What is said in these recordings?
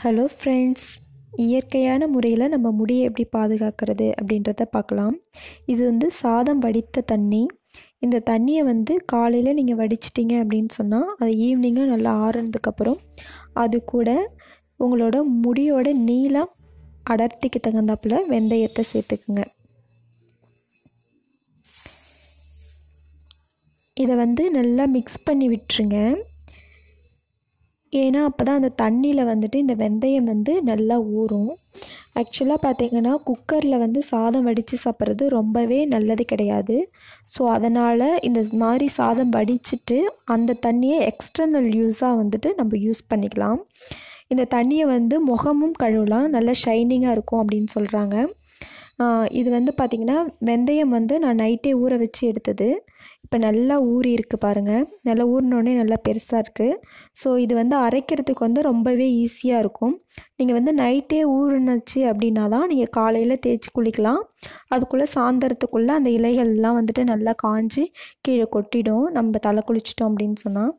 Hello friends இயற்கையான முறையில் நம்ம முடியை எப்படி பாதுகாக்கிறது அப்படின்றத பார்க்கலாம். இது வந்து சாதம் வடித்த தண்ணி. இந்த தண்ணியை வந்து காலையில் நீங்கள் வடிச்சிட்டிங்க அப்படின்னு சொன்னால் அது ஈவினிங்காக நல்லா ஆறுனதுக்கப்புறம் அது கூட உங்களோட முடியோட நீளம் அடர்த்திக்கு தகுந்தாப்பில் வெந்தயத்தை சேர்த்துக்குங்க. இதை வந்து நல்லா மிக்ஸ் பண்ணி விட்டுருங்க. ஏன்னா அப்போ தான் அந்த தண்ணியில் வந்துட்டு இந்த வெந்தயம் வந்து நல்லா ஊறும். ஆக்சுவலாக பார்த்திங்கன்னா குக்கரில் வந்து சாதம் வடித்து சாப்பிட்றது ரொம்பவே நல்லது கிடையாது. ஸோ அதனால் இந்த மாதிரி சாதம் வடிச்சிட்டு அந்த தண்ணியை எக்ஸ்டர்னல் யூஸாக வந்துட்டு நம்ம யூஸ் பண்ணிக்கலாம். இந்த தண்ணியை வந்து முகமும் கழுவலாம். நல்லா ஷைனிங்காக இருக்கும் அப்படின்னு சொல்கிறாங்க இது வந்து பார்த்திங்கன்னா வெந்தயம் வந்து நான் நைட்டே ஊற வச்சு எடுத்தது. இப்போ நல்லா ஊறி இருக்குது பாருங்கள் நல்லா ஊறினோடனே நல்லா பெருசாக இருக்குது ஸோ இது வந்து அரைக்கிறதுக்கு வந்து ரொம்பவே ஈஸியாக இருக்கும். நீங்கள் வந்து நைட்டே ஊறினச்சு அப்படின்னா தான் நீங்கள் காலையில் தேய்ச்சி குளிக்கலாம். அதுக்குள்ளே சாயந்தரத்துக்குள்ளே அந்த இலைகள்லாம் வந்துட்டு நல்லா காஞ்சி கீழே கொட்டிடும். நம்ம தலை குளிச்சிட்டோம் அப்படின்னு சொன்னால்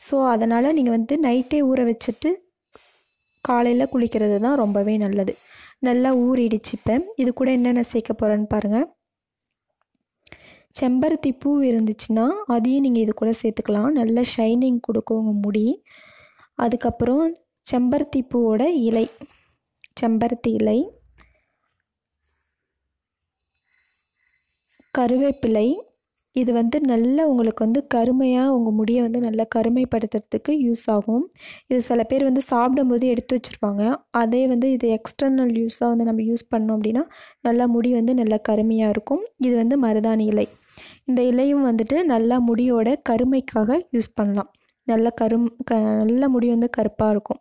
ஸோ அதனால் நீங்கள் வந்து நைட்டே ஊற வச்சுட்டு காலையில் குளிக்கிறது தான் ரொம்பவே நல்லது. நல்லா ஊறிடுச்சு இப்போ. இது கூட என்னென்ன சேர்க்க போகிறேன்னு பாருங்கள் செம்பருத்தி பூ இருந்துச்சுன்னா அதையும் நீங்கள் இது கூட சேர்த்துக்கலாம். நல்ல ஷைனிங் கொடுக்கும் உங்கள் முடி. அதுக்கப்புறம் செம்பருத்தி பூவோட இலை. செம்பருத்தி இலை. கருவேப்பிலை. இது வந்து நல்ல உங்களுக்கு வந்து கருமையாக உங்கள் முடியை வந்து நல்லா கருமைப்படுத்துறதுக்கு யூஸ் ஆகும். இது சில பேர் வந்து சாப்பிடும்போது எடுத்து வச்சுருப்பாங்க. அதே வந்து இது எக்ஸ்டர்னல் யூஸாக வந்து நம்ம யூஸ் பண்ணோம் அப்படின்னா நல்லா முடி வந்து நல்லா கருமையாக இருக்கும். இது வந்து மருதாணி இலை. இந்த இலையும் வந்துட்டு நல்லா முடியோட கருமைக்காக யூஸ் பண்ணலாம். நல்ல கரும் க நல்ல முடி வந்து கருப்பாக இருக்கும்.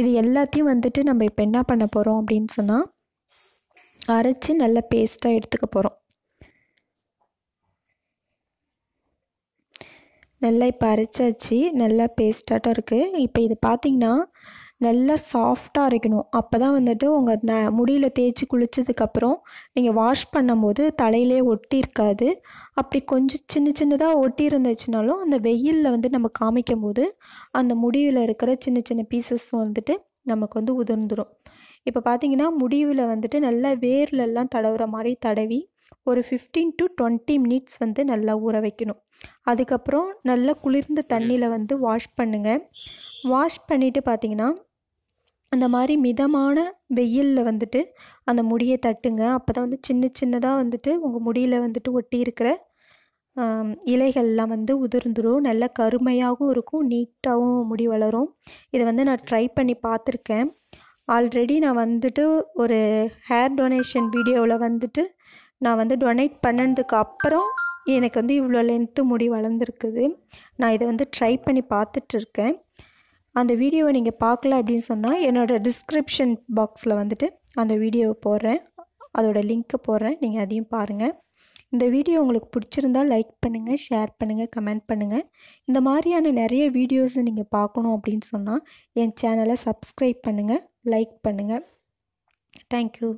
இது எல்லாத்தையும் வந்துட்டு நம்ம இப்போ என்ன பண்ண போகிறோம் அப்படின்னு சொன்னால் அரைச்சி நல்ல பேஸ்ட்டாக எடுத்துக்க போகிறோம் நல்லா இப்போ அரைச்சாச்சு. நல்லா பேஸ்டாட்டம் இருக்குது இப்போ இது பார்த்திங்கன்னா நல்லா சாஃப்டாக அரைக்கணும். அப்போ தான் வந்துட்டு உங்கள் ந முடியில் தேய்ச்சி குளித்ததுக்கப்புறம் நீங்கள் வாஷ் பண்ணும்போது தலையிலே ஒட்டி இருக்காது. அப்படி கொஞ்சம் சின்ன சின்னதாக ஒட்டி இருந்துச்சுனாலும் அந்த வெயிலில் வந்து நம்ம காமிக்கும் போது அந்த முடிவில் இருக்கிற சின்ன சின்ன பீசஸ் வந்துட்டு நமக்கு வந்து உதிர்ந்துடும் இப்போ பார்த்தீங்கன்னா முடிவில் வந்துட்டு நல்லா வேர்லெல்லாம் தடவுற மாதிரி தடவி ஒரு ஃபிஃப்டீன் டு டுவெண்ட்டி மினிட்ஸ் வந்து நல்லா ஊற வைக்கணும். அதுக்கப்புறம் நல்லா குளிர்ந்த தண்ணியில் வந்து வாஷ் பண்ணுங்கள் வாஷ் பண்ணிவிட்டு பார்த்தீங்கன்னா அந்த மாதிரி மிதமான வெயிலில் வந்துட்டு அந்த முடியை தட்டுங்க. அப்போ தான் வந்து சின்ன சின்னதாக வந்துட்டு உங்கள் முடியில் வந்துட்டு ஒட்டி இருக்கிற இலைகள்லாம் வந்து உதிர்ந்துடும் நல்லா கருமையாகவும் இருக்கும். நீட்டாகவும் முடி வளரும். இதை வந்து நான் ட்ரை பண்ணி பார்த்துருக்கேன் ஆல்ரெடி நான் வந்துட்டு ஒரு ஹேர் டொனேஷன் வீடியோவில் வந்துட்டு நான் வந்து டொனேட் பண்ணதுக்கு அப்புறம் எனக்கு வந்து இவ்வளோ லென்த்து முடி வளர்ந்துருக்குது. நான் இதை வந்து ட்ரை பண்ணி பார்த்துட்ருக்கேன். அந்த வீடியோவை நீங்கள் பார்க்கல அப்படின்னு சொன்னால் என்னோடய டிஸ்கிரிப்ஷன் பாக்ஸில் வந்துட்டு அந்த வீடியோவை போடுறேன். அதோட லிங்க்கை போடுறேன். நீங்கள் அதையும் பாருங்கள் இந்த வீடியோ உங்களுக்கு பிடிச்சிருந்தா லைக் பண்ணுங்கள் ஷேர் பண்ணுங்கள் கமெண்ட் பண்ணுங்கள் இந்த மாதிரியான நிறைய வீடியோஸை நீங்கள் பார்க்கணும் அப்படின்னு சொன்னால் என் சேனலை சப்ஸ்கிரைப் பண்ணுங்கள் லைக் பண்ணுங்கள் தேங்க்யூ